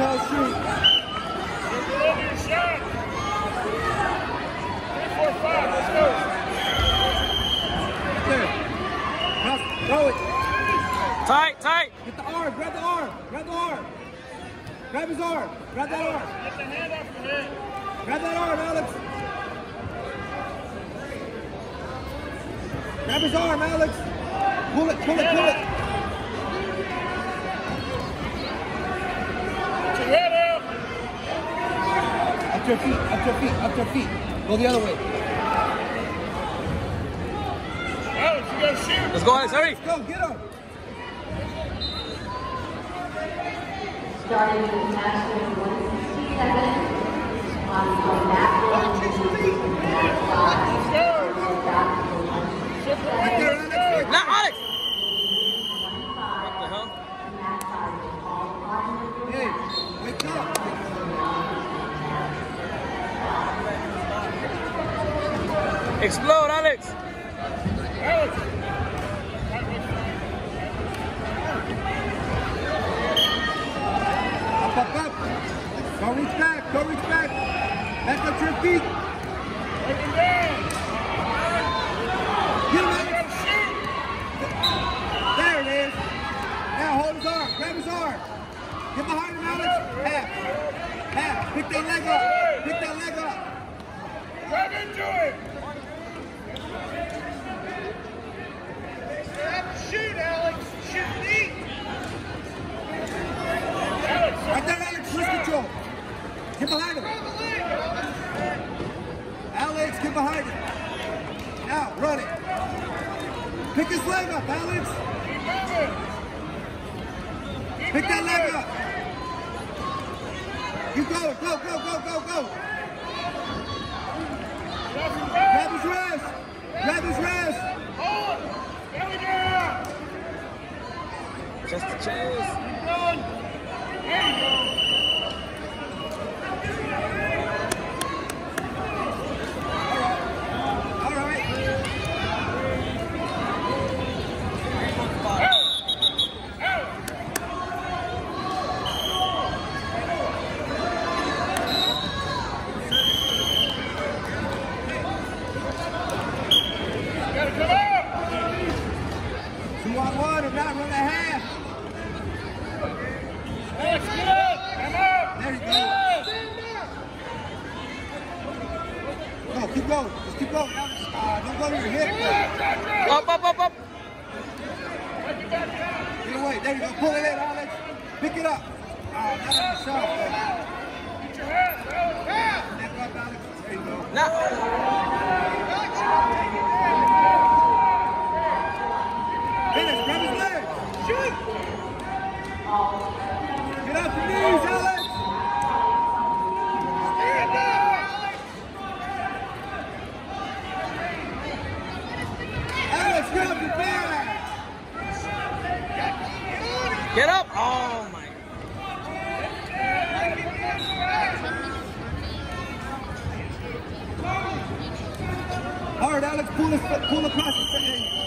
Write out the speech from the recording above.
Let's go. Throw it. Tight, tight. Get the arm, grab the arm, grab his arm. Grab that arm, Alex. Grab his arm, Alex. Pull it, pull it, pull it. Get your head out. Up your feet, up your feet, up your feet. Go the other way. Alex, you gotta shoot. Let's go, Alex. Hurry. Go, get him. starting with match 167 on the back line, match five. Let's go. Back to Right there, Alex. Right Now, Alex. five. What the hell? Match five is all line number Hey, wake up. Explode, Alex. Alex. Up, up. Don't reach back, don't reach back. Back up to your feet. There it is. Now hold his arm, grab his arm. Get behind him, Alex. Half. Half. Pick that leg up. Pick that leg up. Grab into it. Shoot, Alex. Shoot deep. Alex, Right there, Alex. Wrist control. Get behind him. Alex, get behind him. Now, run it. Pick his leg up, Alex. keep moving. Keep Pick that leg up. You go, go, go, go, go, go. Off your back. Grab his wrist. Grab his wrist. Hold it. Belly down. Just the chase. Keep going. There you go. All right. Alex. Alex. Gotta come out. Two on one, if not, run a half. Alex, get up. Come up. There you go. Stand up. Go, keep going. Just keep going. Uh, don't go to your hip. Up, up, up, up. Get away. There you go. Pull it in, Alex. Pick it up. Oh, not on yourself. Get your head. Up, Alex. There you go. Now. Finish. Grab his leg. Shoot. Get off your knees, Alex. Stand up, Alex. Alex, get off your back. Get up. Oh, my. All right, Alex, Pull, pull across his